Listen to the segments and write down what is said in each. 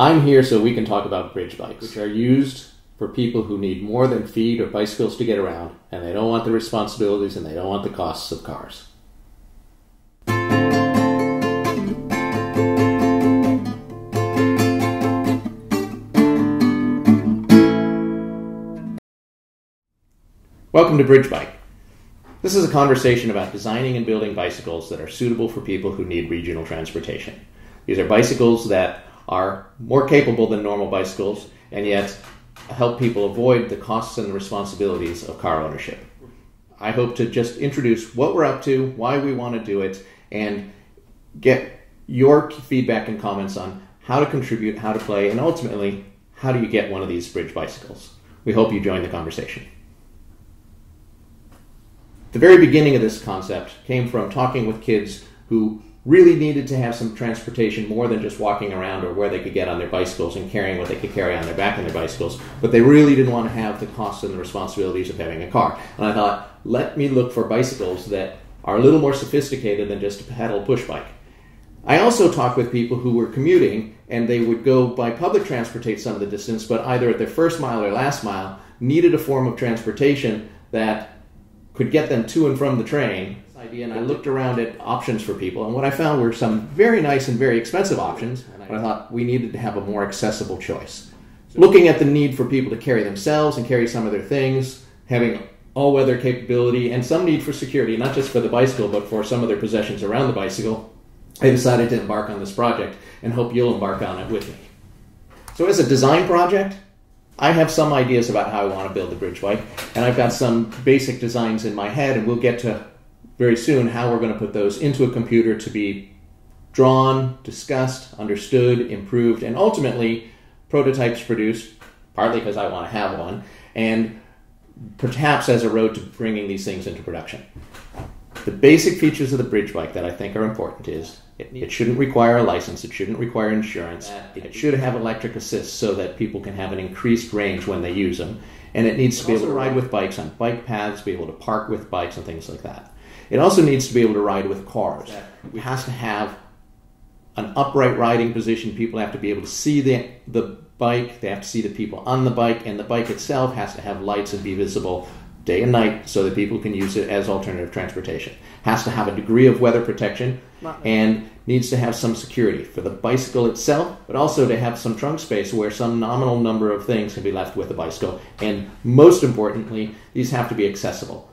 I'm here so we can talk about bridge bikes, which are used for people who need more than feet or bicycles to get around, and they don't want the responsibilities and they don't want the costs of cars. Welcome to Bridge Bike. This is a conversation about designing and building bicycles that are suitable for people who need regional transportation. These are bicycles that are more capable than normal bicycles and yet help people avoid the costs and the responsibilities of car ownership. I hope to just introduce what we're up to, why we want to do it, and get your feedback and comments on how to contribute, how to play, and ultimately, how do you get one of these bridge bicycles? We hope you join the conversation. The very beginning of this concept came from talking with kids who really needed to have some transportation more than just walking around or where they could get on their bicycles and carrying what they could carry on their back on their bicycles, but they really didn't want to have the costs and the responsibilities of having a car. And I thought, let me look for bicycles that are a little more sophisticated than just a pedal push bike. I also talked with people who were commuting and they would go by public transportation some of the distance, but either at their first mile or last mile needed a form of transportation that could get them to and from the train. Idea, and I looked around at options for people, and what I found were some very nice and very expensive options. And I thought we needed to have a more accessible choice. Looking at the need for people to carry themselves and carry some of their things, having all weather capability, and some need for security, not just for the bicycle, but for some of their possessions around the bicycle, I decided to embark on this project and hope you'll embark on it with me. So, as a design project, I have some ideas about how I want to build the bridge bike, and I've got some basic designs in my head, and we'll get to very soon how we're going to put those into a computer to be drawn, discussed, understood, improved, and ultimately prototypes produced, partly because I want to have one, and perhaps as a road to bringing these things into production. The basic features of the bridge bike that I think are important is it, it shouldn't require a license, it shouldn't require insurance, it should have electric assist so that people can have an increased range when they use them, and it needs to be able to ride with bikes on bike paths, be able to park with bikes and things like that. It also needs to be able to ride with cars. It has to have an upright riding position. People have to be able to see the, the bike, they have to see the people on the bike, and the bike itself has to have lights and be visible day and night so that people can use it as alternative transportation. Has to have a degree of weather protection and needs to have some security for the bicycle itself, but also to have some trunk space where some nominal number of things can be left with the bicycle. And most importantly, these have to be accessible.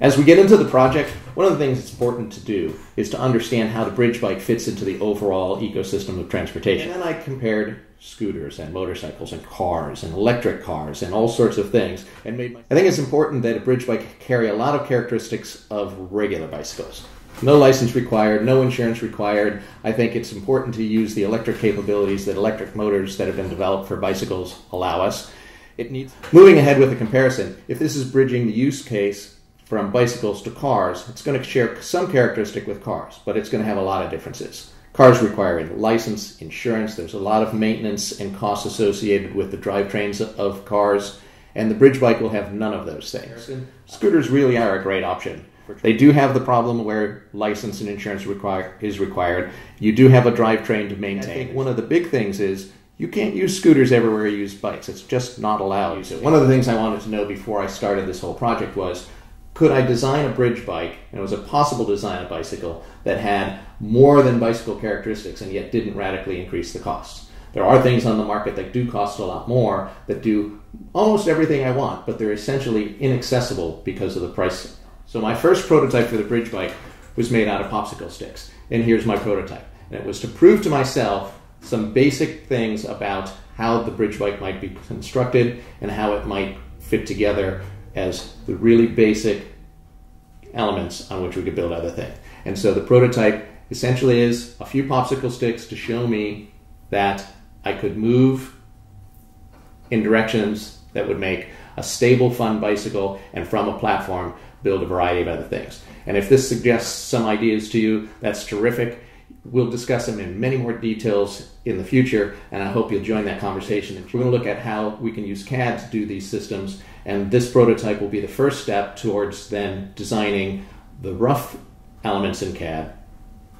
As we get into the project, one of the things that's important to do is to understand how the bridge bike fits into the overall ecosystem of transportation. And then I compared scooters and motorcycles and cars and electric cars and all sorts of things and made my, I think it's important that a bridge bike carry a lot of characteristics of regular bicycles. No license required, no insurance required. I think it's important to use the electric capabilities that electric motors that have been developed for bicycles allow us. It needs moving ahead with a comparison. If this is bridging the use case from bicycles to cars, it's going to share some characteristic with cars, but it's going to have a lot of differences. Cars require a license, insurance, there's a lot of maintenance and costs associated with the drivetrains of cars, and the bridge bike will have none of those things. Scooters really are a great option. They do have the problem where license and insurance require, is required. You do have a drivetrain to maintain. I think one of the big things is you can't use scooters everywhere you use bikes. It's just not allowed. One of the things I wanted to know before I started this whole project was could I design a bridge bike, and it was a possible to design a bicycle that had more than bicycle characteristics and yet didn't radically increase the costs. There are things on the market that do cost a lot more, that do almost everything I want, but they're essentially inaccessible because of the price. So my first prototype for the bridge bike was made out of popsicle sticks, and here's my prototype. And it was to prove to myself some basic things about how the bridge bike might be constructed and how it might fit together as the really basic elements on which we could build other things. And so the prototype essentially is a few popsicle sticks to show me that I could move in directions that would make a stable, fun bicycle and from a platform build a variety of other things. And if this suggests some ideas to you, that's terrific. We'll discuss them in many more details in the future, and I hope you'll join that conversation. We're going to look at how we can use CAD to do these systems and this prototype will be the first step towards then designing the rough elements in CAD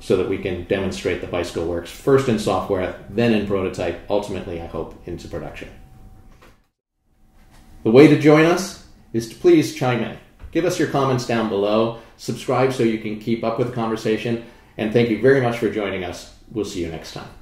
so that we can demonstrate the bicycle works first in software, then in prototype, ultimately, I hope, into production. The way to join us is to please chime in. Give us your comments down below, subscribe so you can keep up with the conversation, and thank you very much for joining us. We'll see you next time.